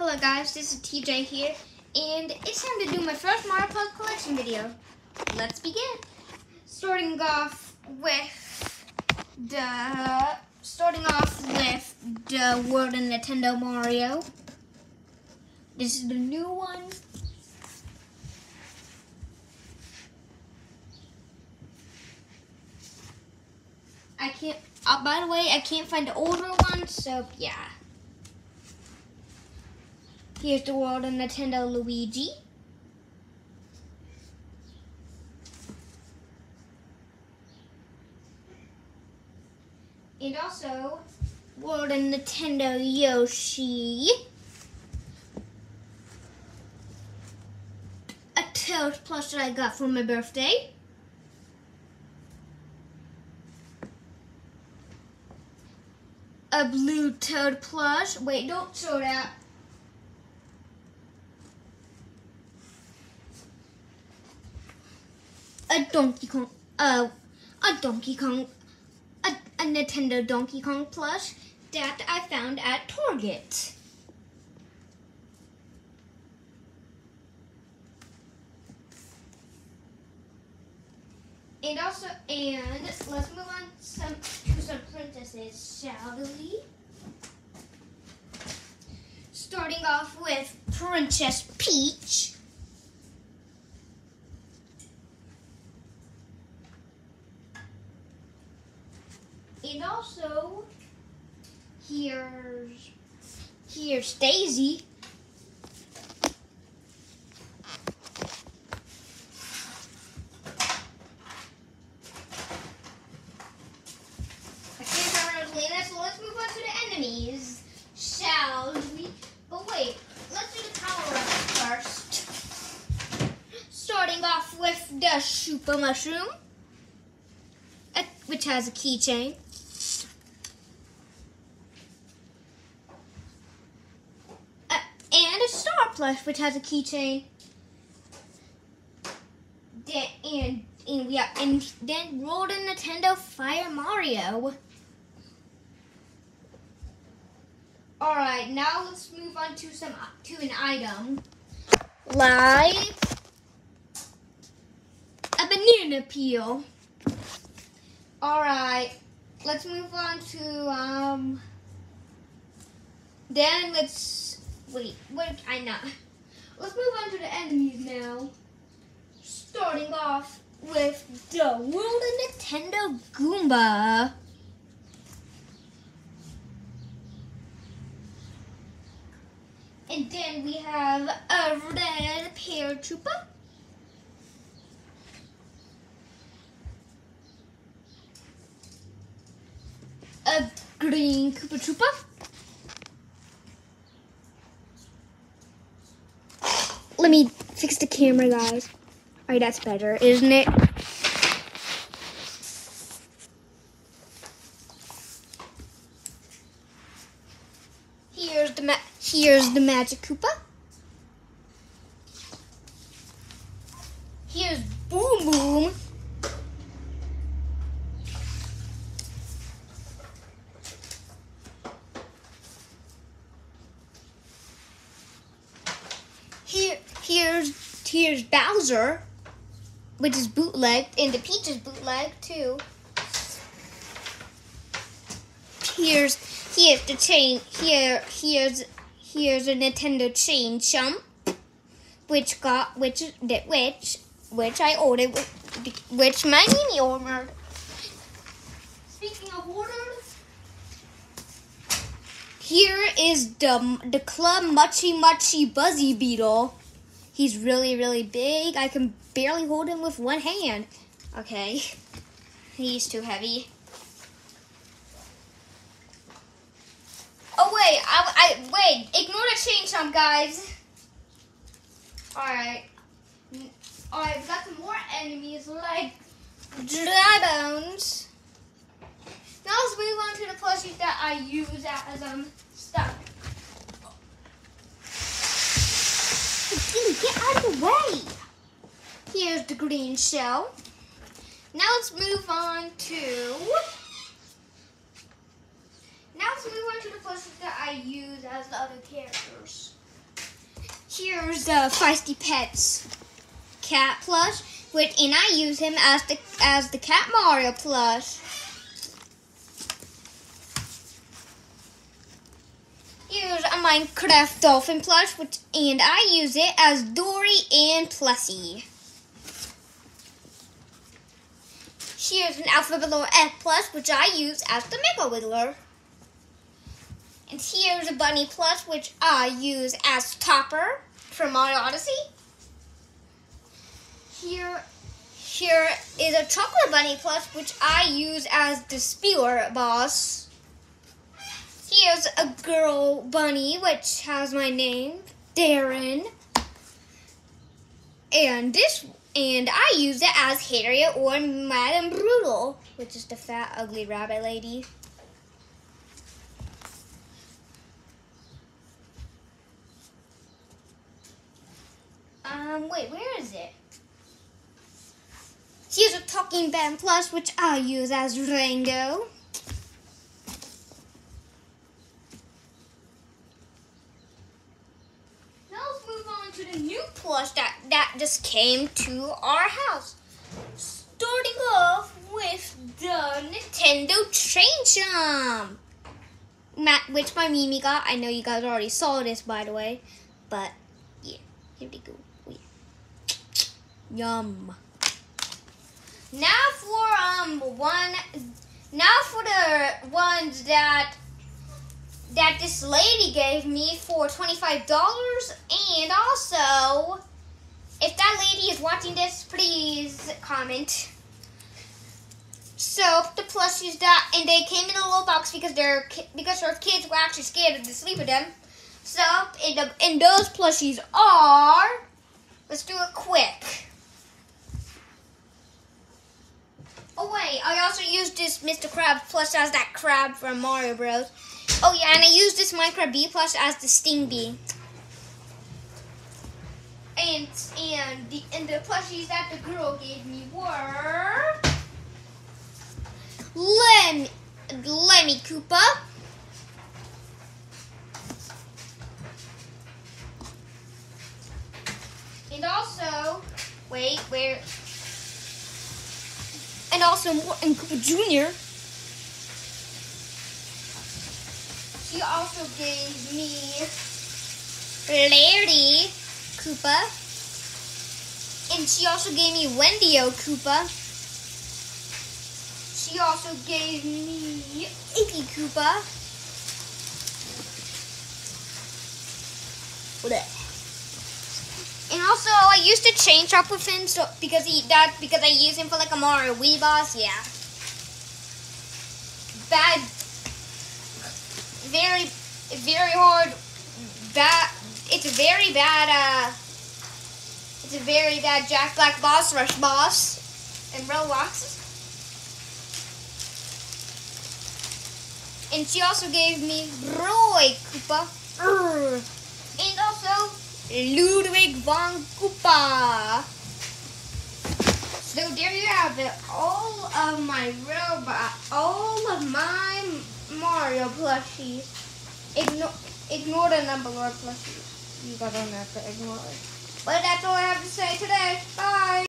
Hello guys, this is TJ here, and it's time to do my first Mario Plus collection video. Let's begin. Starting off with the starting off with the World of Nintendo Mario. This is the new one. I can't. Uh, by the way, I can't find the older one, so yeah. Here's the world of Nintendo Luigi. And also, world of Nintendo Yoshi. A Toad plush that I got for my birthday. A blue Toad plush. Wait, don't show that. A Donkey Kong, uh, a Donkey Kong, a, a Nintendo Donkey Kong plush that I found at Target. And also, and let's move on some, to some princesses, shall we? Starting off with Princess Peach. And also, here's here's Daisy. I can't remember Lena, so let's move on to the enemies, shall we? But wait, let's do the enemies. Shall we? But wait, let's do the power ups first. Starting off with the Super Mushroom, uh, which has a keychain. and a star which has a keychain. Then and and we have and then World of Nintendo Fire Mario. All right, now let's move on to some to an item like a banana peel. All right, let's move on to um. Then let's? I know. Let's move on to the enemies now. Starting off with the World of Nintendo Goomba. And then we have a red Paratroopa. A green Koopa Troopa. Let me fix the camera, guys. All right, that's better, isn't it? Here's the here's the Magic Koopa. Here's Boom Boom. Here, here's here's Bowser, which is bootleg, and the Peach is bootleg too. Here's here's the chain. Here here's here's a Nintendo chain chomp, which got which which which I ordered, which my Mimi ordered. Speaking of orders. Here is the the Club Mocchi Mocchi Buzzy Beetle. He's really, really big. I can barely hold him with one hand. Okay. He's too heavy. Oh wait, I, I wait. Ignore the chain chomp, guys. All right. All right, we've got some more enemies like dry bones. Now let's move on to the plushies that I use as I'm stuff. Here's the green shell. Now let's move on to. Now let's move on to the plushies that I use as the other characters. here's the Feisty Pets cat plush, which and I use him as the as the Cat Mario plush. Here's a Minecraft Dolphin plush, which and I use it as Dorrie and Plushie. Here's an Alpha Below F plus, which I use as the Mega Wiggler. And here's a bunny Plus, which I use as Topper from Mario Odyssey. Here, here is a chocolate bunny Plus, which I use as the Spewer boss. Here's a girl bunny, which has my name, Darren. And this, and I use it as Hariet or Madame Brutal, which is the fat, ugly rabbit lady. Um, wait, where is it? Here's a talking band plus, which I use as Rango. Now let's move on to the new plush that, just came to our house. Starting off with the Nintendo Chain Chomp. Which my Mimi got. I know you guys already saw this, by the way. But, yeah, here we go. Yeah, Yum. Now for um one now for the ones that that this lady gave me for $25 and also if that lady is watching this please comment so the plushies that and they came in a little box because they're because her kids were actually scared to sleep with them so and, the, and those plushies are let's do it quick Oh wait, I also used this Mr. Krabs plush as that crab from Mario Bros. Oh yeah, and I used this Minecraft Bee plush as the Stingby. And and the and the plushies that the girl gave me were Lemmy Lemmy Koopa. And also, wait, where and also Morton Koopa Jr. She also gave me Larry Koopa. And she also gave me Wendy-O Koopa. She also gave me Iggy Koopa. Blech. And also, I used to chain chomp with him so because he that because I use him for like a Mario Wii boss. Yeah. Bad. Very, very hard. Bad. It's a very bad. Uh. It's a very bad Jack Black boss rush boss in Roblox. And she also gave me Roy Koopa. And also Ludwig von Koopa. So there you have it. All of my robot, all of my Mario plushies. Ignore, ignore the number Lord plushies. You guys don't have to ignore it. But that's all I have to say today. Bye.